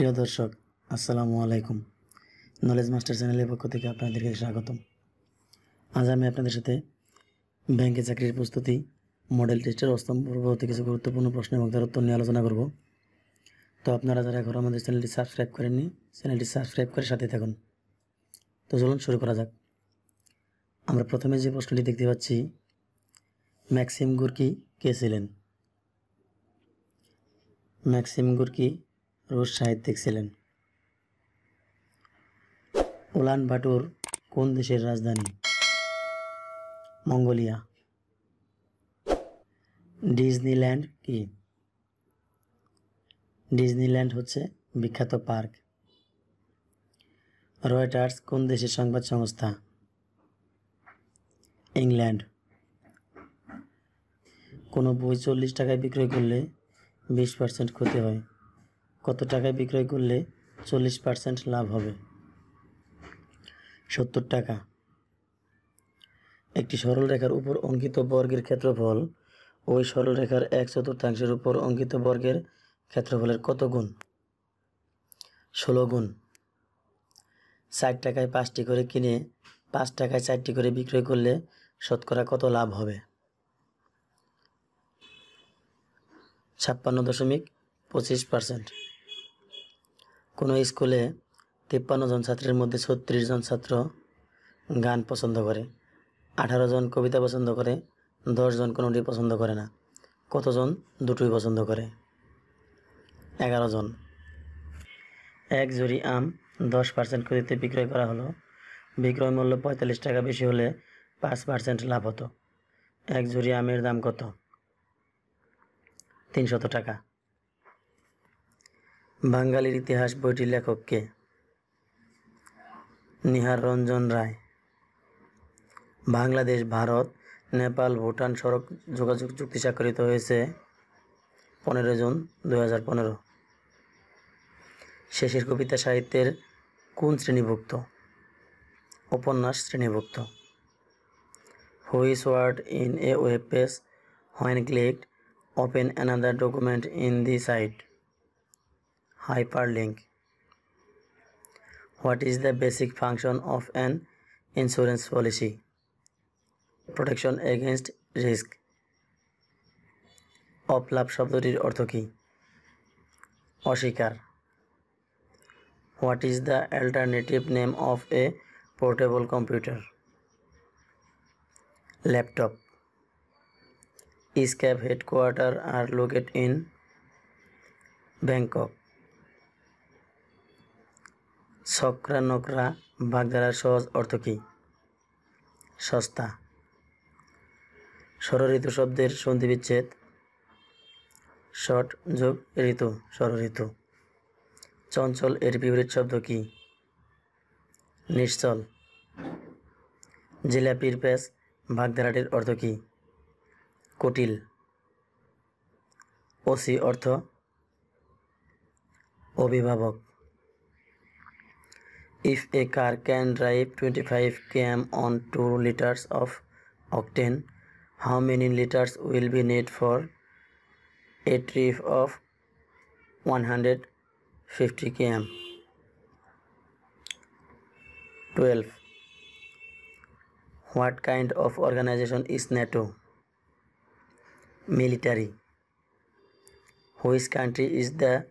প্রিয় দর্শক, আসসালামু আলাইকুম। নলেজ মাস্টার চ্যানেলের পক্ষ থেকে আপনাদেরকে স্বাগতম। আজ আমি আপনাদের সাথে ব্যাংকে চাকরির প্রস্তুতি, মডেল টেস্টের অষ্টম পূর্ববর্তী কিছু গুরুত্বপূর্ণ প্রশ্ন এবং তার উত্তর নিয়ে আলোচনা করব। তো আপনারা যারা এখন আমাদের চ্যানেলটি সাবস্ক্রাইব করেননি, চ্যানেলটি সাবস্ক্রাইব করে সাথে থাকুন। তো চলুন শুরু করা যাক। আমরা প্রথমে যে প্রশ্নটি দেখতে পাচ্ছি, ম্যাক্সিম গুরকি কে ছিলেন? ম্যাক্সিম গুরকি রুশ সাহিত্যিক ছিলেন। উলান বাটুর কোন দেশের রাজধানী? মঙ্গোলিয়া। ডিজনিল্যান্ড কি? ডিজনিল্যান্ড হচ্ছে বিখ্যাত পার্ক। রয়টার্স কোন দেশের সংবাদ সংস্থা? ইংল্যান্ড। কোনো বই চল্লিশ টাকায় বিক্রয় করলে বিশ পার্সেন্ট ক্ষতি হয়। কত টাকায় বিক্রয় করলে চল্লিশ পার্সেন্ট লাভ হবে? সত্তর টাকা। একটি সরল রেখার উপর অঙ্কিত বর্গের ক্ষেত্রফল, ওই সরল রেখার এক চতুর্থাংশের উপর অঙ্কিত বর্গের ক্ষেত্রফলের কত গুণ? ষোলো গুণ। ষাট টাকায় পাঁচটি করে কিনে পাঁচ টাকায় চারটি করে বিক্রয় করলে শতকরা কত লাভ হবে? ছাপ্পান্ন দশমিক পঁচিশ পার্সেন্ট। কোনো স্কুলে তিপ্পান্ন জন ছাত্রের মধ্যে ছত্রিশ জন ছাত্র গান পছন্দ করে, আঠারো জন কবিতা পছন্দ করে, দশ জন কোনোটি পছন্দ করে না, কতজন দুটোই পছন্দ করে? এগারো জন। এক জুড়ি আম দশ পার্সেন্ট ক্ষতিতে বিক্রয় করা হলো। বিক্রয় মূল্য পঁয়তাল্লিশ টাকা বেশি হলে পাঁচ পার্সেন্ট লাভ হতো। এক জুড়ি আমের দাম কত? তিনশত টাকা। বাঙালির ইতিহাস বইটির লেখক কে? নিহার রঞ্জন রায়। বাংলাদেশ, ভারত, নেপাল, ভুটান সড়ক যোগাযোগ চুক্তি স্বাক্ষরিত হয়েছে পনেরো জুন দু হাজার পনেরো। শেষের কবিতা সাহিত্যের কোন শ্রেণীভুক্ত? উপন্যাস শ্রেণীভুক্ত। Which word in a web page when clicked open another document in the site hyperlink what is the basic function of an insurance policy protection against risk অফলাভ শব্দটির অর্থ কী অস্বীকার what is the alternative name of a portable computer laptop ISCAP headquarters are located in Bangkok. ছকরা নকরা বাগধারার সহজ অর্থ কী? সস্তা। ষড়ঋতু শব্দের সন্ধি বিচ্ছেদ। শট যোগ ঋতু ষড়ঋতু চঞ্চল এর বিপরীত শব্দ কী? নিশ্চল। জিলাপির প্যাস বাগধারাটির অর্থ কী? কুটিল। ওসি অর্থ অভিভাবক। If a car can drive 25 km on 2 liters of octane, how many liters will be needed for a trip of 150 km? 12. What kind of organization is NATO? Military. Which country is the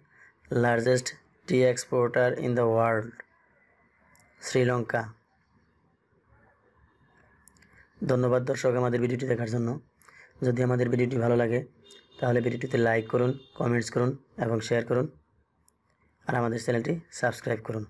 largest tea exporter in the world? Lanka ধন্যবাদ দর্শক আমাদের ভিডিওটি দেখার জন্য। যদি আমাদের ভিডিওটি ভালো লাগে, তাহলে ভিডিওটিতে লাইক করুন কমেন্টস করুন এবং শেয়ার করুন। আর আমাদের চ্যানেলটি সাবস্ক্রাইব করুন।